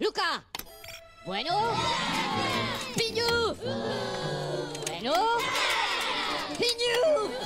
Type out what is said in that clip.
Luca. Bueno. Piñu. Bueno. Piñu.